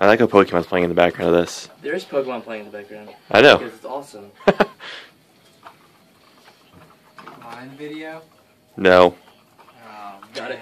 I like how Pokemon's playing in the background of this. There is Pokemon playing in the background. I know. Because it's awesome. Mine video? No. Oh, Got it.